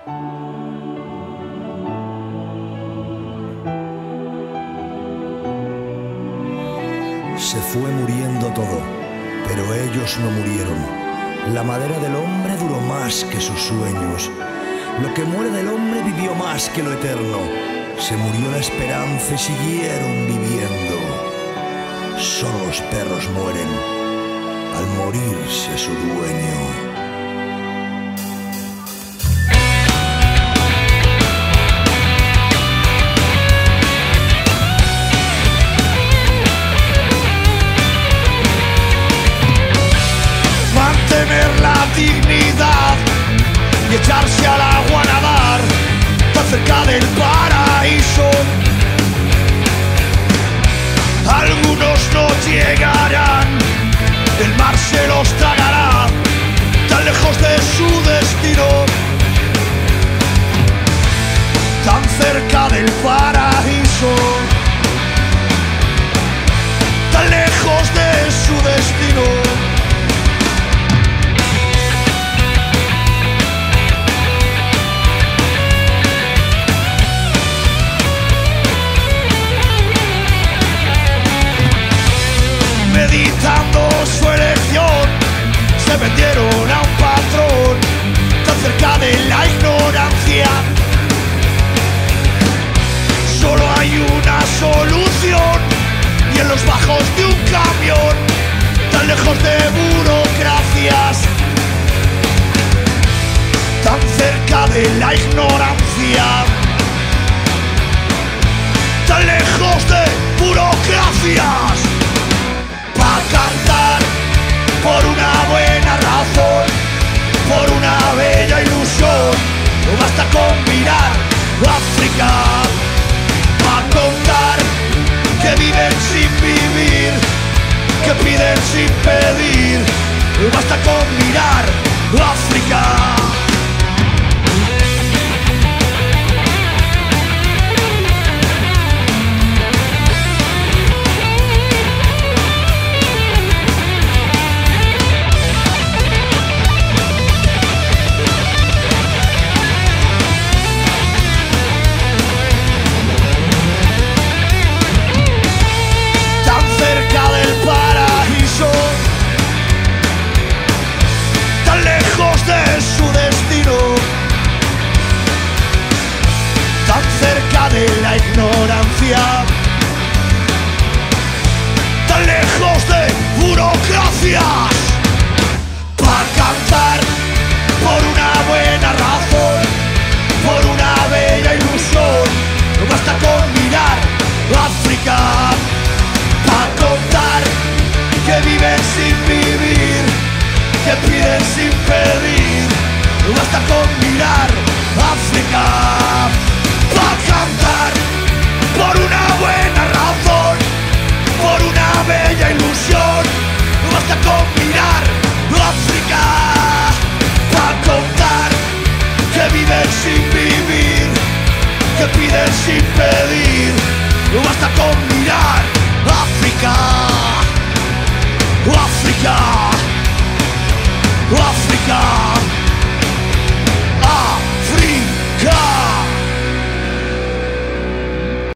Se fue muriendo todo, pero ellos no murieron. La madera del hombre duró más que sus sueños. Lo que muere del hombre vivió más que lo eterno. Se murió la esperanza y siguieron viviendo. Solo los perros mueren al morirse su dueño. Tan cerca del paraíso, tan lejos de su destino. meditando su elección, se vendieron los bajos de un camión, tan lejos de burocracias, tan cerca de la ignorancia, sin pedir. Basta con mirar África. que pides sin pedir, basta con mirar África, África, África.